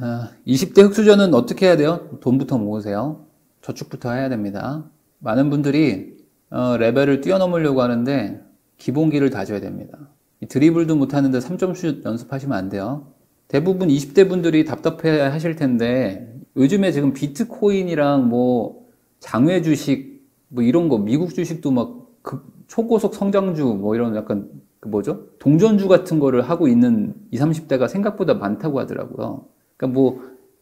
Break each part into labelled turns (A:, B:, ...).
A: 아, 20대 흑수저는 어떻게 해야 돼요? 돈부터 모으세요. 저축부터 해야 됩니다. 많은 분들이 어, 레벨을 뛰어넘으려고 하는데 기본기를 다져야 됩니다. 드리블도 못하는데 3점슛 연습하시면 안 돼요. 대부분 20대 분들이 답답해 하실 텐데 요즘에 지금 비트코인이랑 뭐 장외 주식 뭐 이런 거 미국 주식도 막 초고속 성장주 뭐 이런 약간 그 뭐죠? 동전주 같은 거를 하고 있는 20, 30대가 생각보다 많다고 하더라고요. 그러니까 뭐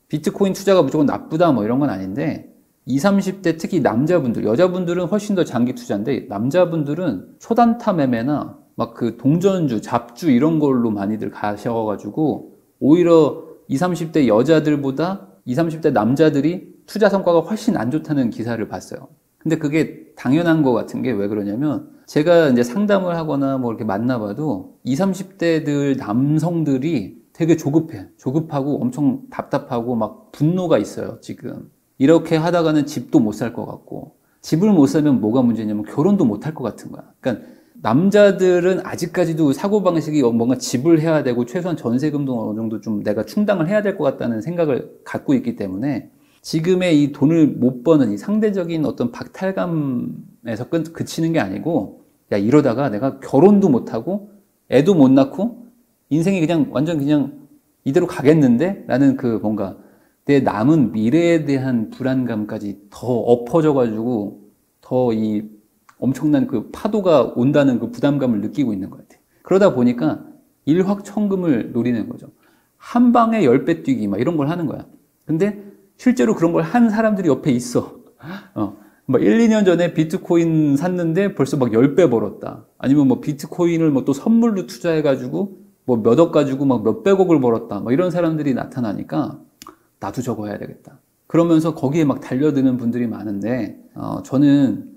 A: 비트코인 투자가 무조건 나쁘다 뭐 이런 건 아닌데 20, 30대 특히 남자분들, 여자분들은 훨씬 더 장기 투자인데 남자분들은 초단타 매매나 막 그 동전주, 잡주 이런 걸로 많이들 가셔가지고 오히려 20, 30대 여자들보다 20, 30대 남자들이 투자 성과가 훨씬 안 좋다는 기사를 봤어요. 근데 그게 당연한 것 같은 게 왜 그러냐면 제가 이제 상담을 하거나 뭐 이렇게 만나봐도 20, 30대들 남성들이 되게 조급해. 조급하고 엄청 답답하고 막 분노가 있어요, 지금. 이렇게 하다가는 집도 못 살 것 같고, 집을 못 사면 뭐가 문제냐면 결혼도 못 할 것 같은 거야. 그러니까 남자들은 아직까지도 사고방식이 뭔가 집을 해야 되고 최소한 전세금도 어느 정도 좀 내가 충당을 해야 될 것 같다는 생각을 갖고 있기 때문에 지금의 이 돈을 못 버는 이 상대적인 어떤 박탈감에서 끝, 그치는 게 아니고, 야, 이러다가 내가 결혼도 못하고, 애도 못 낳고, 인생이 그냥 완전 그냥 이대로 가겠는데? 라는 그 뭔가 내 남은 미래에 대한 불안감까지 더 엎어져가지고, 더 이 엄청난 그 파도가 온다는 그 부담감을 느끼고 있는 것 같아요. 그러다 보니까 일확천금을 노리는 거죠. 한 방에 열 배 뛰기, 막 이런 걸 하는 거야. 근데 실제로 그런 걸 한 사람들이 옆에 있어. 어. 뭐 1, 2년 전에 비트코인 샀는데 벌써 막 10배 벌었다. 아니면 뭐 비트코인을 뭐 또 선물로 투자해가지고 뭐 몇 억 가지고 막 몇백억을 벌었다. 뭐 이런 사람들이 나타나니까 나도 저거 해야 되겠다. 그러면서 거기에 막 달려드는 분들이 많은데, 어, 저는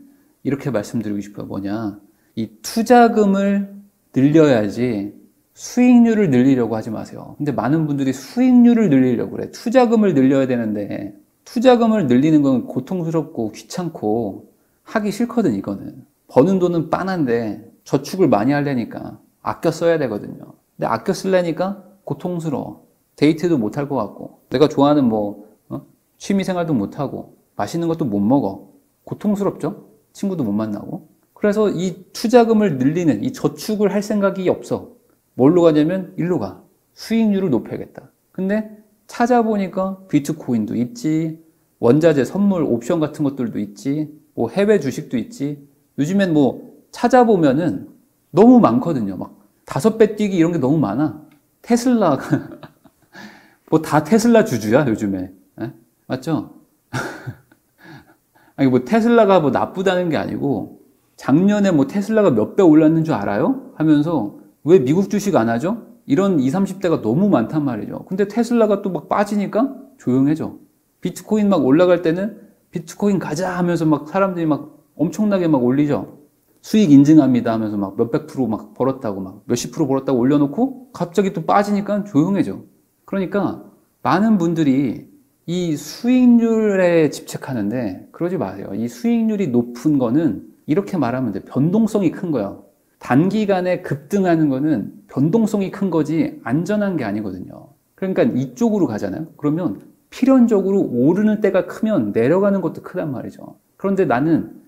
A: 이렇게 말씀드리고 싶어요. 뭐냐. 이 투자금을 늘려야지 수익률을 늘리려고 하지 마세요. 근데 많은 분들이 수익률을 늘리려고 그래. 투자금을 늘려야 되는데 투자금을 늘리는 건 고통스럽고 귀찮고 하기 싫거든, 이거는. 버는 돈은 빤한데 저축을 많이 하려니까 아껴 써야 되거든요. 근데 아껴 쓰려니까 고통스러워. 데이트도 못 할 것 같고 내가 좋아하는 뭐 어? 취미 생활도 못 하고 맛있는 것도 못 먹어. 고통스럽죠? 친구도 못 만나고. 그래서 이 투자금을 늘리는 이 저축을 할 생각이 없어. 뭘로 가냐면 일로 가. 수익률을 높여야겠다. 근데 찾아보니까 비트코인도 있지, 원자재 선물 옵션 같은 것들도 있지, 뭐 해외 주식도 있지. 요즘엔 뭐 찾아보면은 너무 많거든요. 막 다섯 배 뛰기 이런 게 너무 많아. 테슬라가 뭐 다 테슬라 주주야 요즘에. 에? 맞죠? 아니 뭐 테슬라가 뭐 나쁘다는 게 아니고 작년에 뭐 테슬라가 몇 배 올랐는 줄 알아요? 하면서 왜 미국 주식 안 하죠? 이런 20, 30대가 너무 많단 말이죠. 근데 테슬라가 또 막 빠지니까 조용해져. 비트코인 막 올라갈 때는 비트코인 가자 하면서 막 사람들이 막 엄청나게 막 올리죠. 수익 인증합니다 하면서 막 몇백 프로 막 벌었다고 막 몇십 프로 벌었다고 올려놓고 갑자기 또 빠지니까 조용해져. 그러니까 많은 분들이 이 수익률에 집착하는데 그러지 마세요. 이 수익률이 높은 거는 이렇게 말하면 돼. 변동성이 큰 거야. 단기간에 급등하는 거는 변동성이 큰 거지 안전한 게 아니거든요. 그러니까 이쪽으로 가잖아요. 그러면 필연적으로 오르는 때가 크면 내려가는 것도 크단 말이죠. 그런데 나는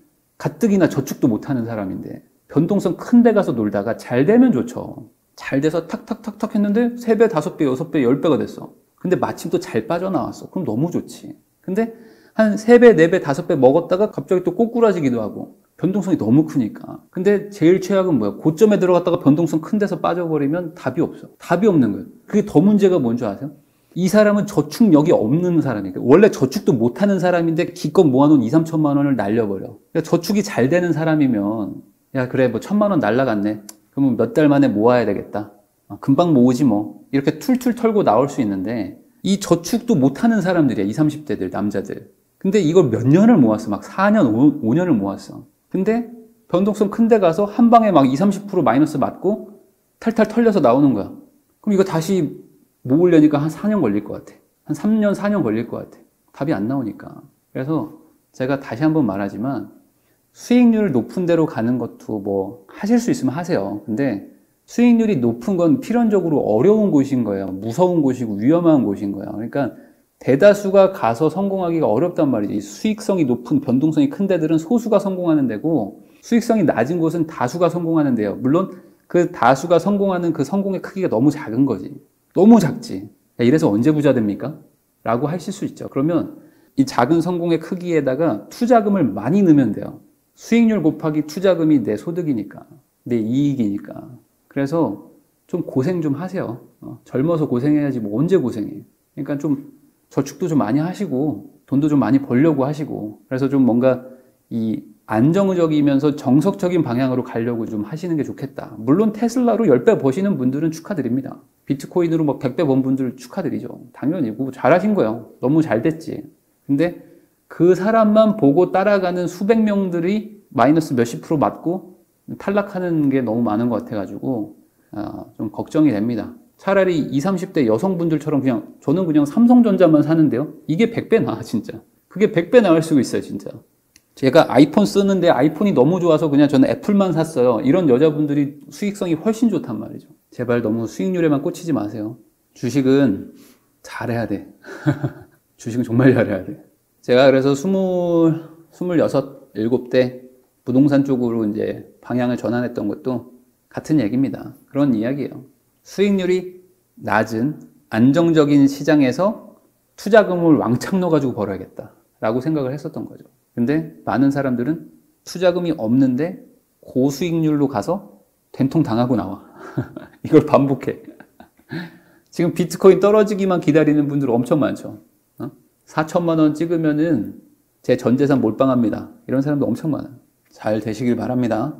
A: 가뜩이나 저축도 못하는 사람인데 변동성 큰 데 가서 놀다가 잘 되면 좋죠. 잘 돼서 탁탁탁탁 했는데 3배, 5배, 6배, 10배가 됐어. 근데 마침 또 잘 빠져나왔어. 그럼 너무 좋지. 근데 한 3배, 4배, 5배 먹었다가 갑자기 또 꼬꾸라지기도 하고 변동성이 너무 크니까. 근데 제일 최악은 뭐야? 고점에 들어갔다가 변동성 큰 데서 빠져버리면 답이 없어. 답이 없는 거예요. 그게 더 문제가 뭔지 아세요? 이 사람은 저축력이 없는 사람이에요. 원래 저축도 못하는 사람인데 기껏 모아놓은 2, 3천만 원을 날려버려. 그러니까 저축이 잘 되는 사람이면 야 그래 뭐 천만 원 날라갔네. 그러면 몇 달 만에 모아야 되겠다. 아, 금방 모으지 뭐. 이렇게 툴툴 털고 나올 수 있는데 이 저축도 못하는 사람들이야. 20, 30대들 남자들. 근데 이걸 몇 년을 모았어. 막 4년, 5, 5년을 모았어. 근데 변동성 큰 데 가서 한 방에 막 20, 30% 마이너스 맞고 탈탈 털려서 나오는 거야. 그럼 이거 다시 모으려니까 한 4년 걸릴 것 같아. 한 3년, 4년 걸릴 것 같아. 답이 안 나오니까. 그래서 제가 다시 한번 말하지만 수익률 높은 데로 가는 것도 뭐 하실 수 있으면 하세요. 근데 수익률이 높은 건 필연적으로 어려운 곳인 거예요. 무서운 곳이고 위험한 곳인 거예요. 그러니까 대다수가 가서 성공하기가 어렵단 말이지. 수익성이 높은 변동성이 큰 데들은 소수가 성공하는 데고 수익성이 낮은 곳은 다수가 성공하는 데요. 물론 그 다수가 성공하는 그 성공의 크기가 너무 작은 거지. 너무 작지. 이래서 언제 부자 됩니까? 라고 하실 수 있죠. 그러면 이 작은 성공의 크기에다가 투자금을 많이 넣으면 돼요. 수익률 곱하기 투자금이 내 소득이니까, 내 이익이니까. 그래서 좀 고생 좀 하세요. 어, 젊어서 고생해야지 뭐 언제 고생해. 그러니까 좀 저축도 좀 많이 하시고 돈도 좀 많이 벌려고 하시고 그래서 좀 뭔가 이 안정적이면서 정석적인 방향으로 가려고 좀 하시는 게 좋겠다. 물론 테슬라로 10배 버시는 분들은 축하드립니다. 비트코인으로 막 100배 번 분들 축하드리죠. 당연히. 뭐 잘하신 거예요. 너무 잘 됐지. 근데 그 사람만 보고 따라가는 수백 명들이 마이너스 몇십 프로 맞고 탈락하는 게 너무 많은 것 같아가지고 아, 좀 걱정이 됩니다. 차라리 20, 30대 여성분들처럼 그냥 저는 그냥 삼성전자만 사는데요. 이게 100배 나아 진짜. 그게 100배 나을 수 있어요 진짜. 제가 아이폰 쓰는데 아이폰이 너무 좋아서 그냥 저는 애플만 샀어요. 이런 여자분들이 수익성이 훨씬 좋단 말이죠. 제발 너무 수익률에만 꽂히지 마세요. 주식은 잘해야 돼. 주식은 정말 잘해야 돼. 제가 그래서 스물, 스물여섯, 일곱 대 부동산 쪽으로 이제 방향을 전환했던 것도 같은 얘기입니다. 그런 이야기예요. 수익률이 낮은 안정적인 시장에서 투자금을 왕창 넣어가지고 벌어야겠다. 라고 생각을 했었던 거죠. 근데 많은 사람들은 투자금이 없는데 고수익률로 가서 된통 당하고 나와. 이걸 반복해. 지금 비트코인 떨어지기만 기다리는 분들 엄청 많죠. 어? 4천만 원 찍으면은 제 전 재산 몰빵합니다. 이런 사람도 엄청 많아요. 잘 되시길 바랍니다.